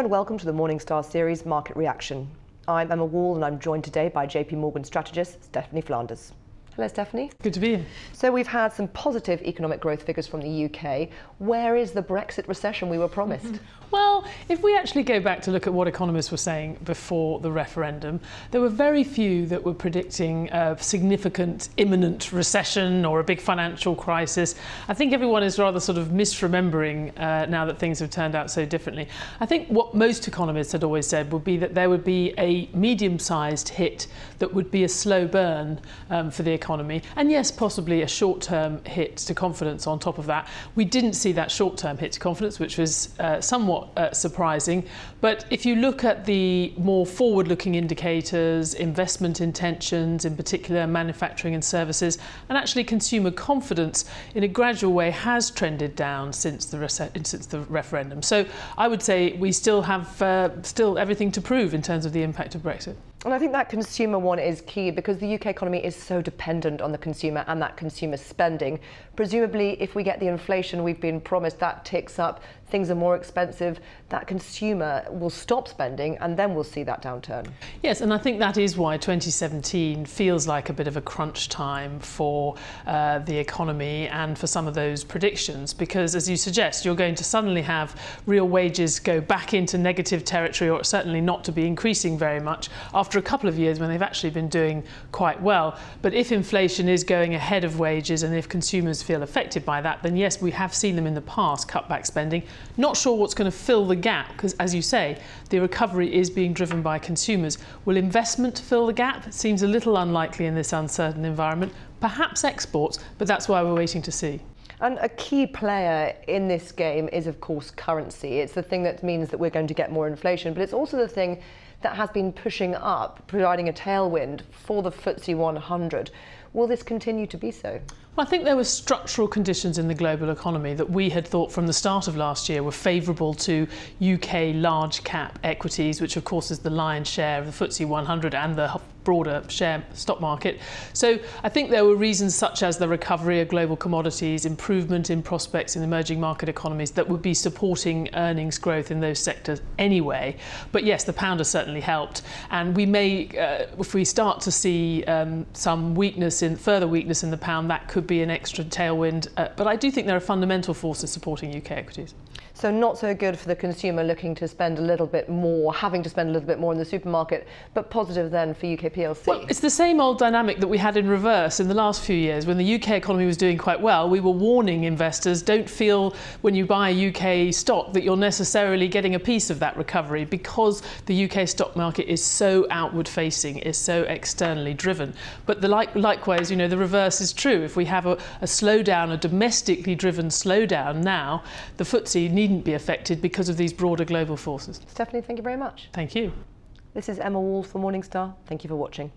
and welcome to the Morningstar series Market Reaction. I'm Emma Wall and I'm joined today by JP Morgan strategist Stephanie Flanders. Hello, Stephanie. Good to be here. So, we've had some positive economic growth figures from the UK. Where is the Brexit recession we were promised? Well, if we actually go back to look at what economists were saying before the referendum, there were very few that were predicting a significant imminent recession or a big financial crisis. I think everyone is rather sort of misremembering uh, now that things have turned out so differently. I think what most economists had always said would be that there would be a medium sized hit that would be a slow burn um, for the economy, and yes, possibly a short term hit to confidence on top of that. We didn't see that short term hit to confidence, which was uh, somewhat uh, surprising. But if you look at the more forward looking indicators, investment intentions, in particular manufacturing and services, and actually consumer confidence in a gradual way has trended down since the, since the referendum. So I would say we still have uh, still everything to prove in terms of the impact of Brexit. And I think that consumer one is key because the UK economy is so dependent on the consumer and that consumer spending. Presumably, if we get the inflation we've been promised, that ticks up, things are more expensive, that consumer will stop spending and then we'll see that downturn. Yes, and I think that is why 2017 feels like a bit of a crunch time for uh, the economy and for some of those predictions because, as you suggest, you're going to suddenly have real wages go back into negative territory or certainly not to be increasing very much after after a couple of years when they've actually been doing quite well. But if inflation is going ahead of wages and if consumers feel affected by that, then yes, we have seen them in the past cut back spending. Not sure what's going to fill the gap because, as you say, the recovery is being driven by consumers. Will investment fill the gap? It seems a little unlikely in this uncertain environment. Perhaps exports, but that's why we're waiting to see. And a key player in this game is, of course, currency. It's the thing that means that we're going to get more inflation, but it's also the thing that has been pushing up, providing a tailwind for the FTSE 100. Will this continue to be so? Well, I think there were structural conditions in the global economy that we had thought from the start of last year were favourable to UK large cap equities, which of course is the lion's share of the FTSE 100 and the broader share stock market. So I think there were reasons such as the recovery of global commodities, improvement in prospects in emerging market economies that would be supporting earnings growth in those sectors anyway. But yes, the pound has certainly helped. And we may, uh, if we start to see um, some weakness in further weakness in the pound, that could be an extra tailwind. Uh, but I do think there are fundamental forces supporting UK equities. So not so good for the consumer looking to spend a little bit more, having to spend a little bit more in the supermarket, but positive then for UK PLC. Well, it's the same old dynamic that we had in reverse in the last few years when the UK economy was doing quite well. We were warning investors don't feel when you buy a UK stock that you're necessarily getting a piece of that recovery because the UK stock market is so outward facing, is so externally driven. But the like, likewise, you know, the reverse is true. If we have a, a slowdown, a domestically driven slowdown now, the FTSE needn't be affected because of these broader global forces. Stephanie, thank you very much. Thank you. This is Emma Wall for Morningstar. Thank you for watching.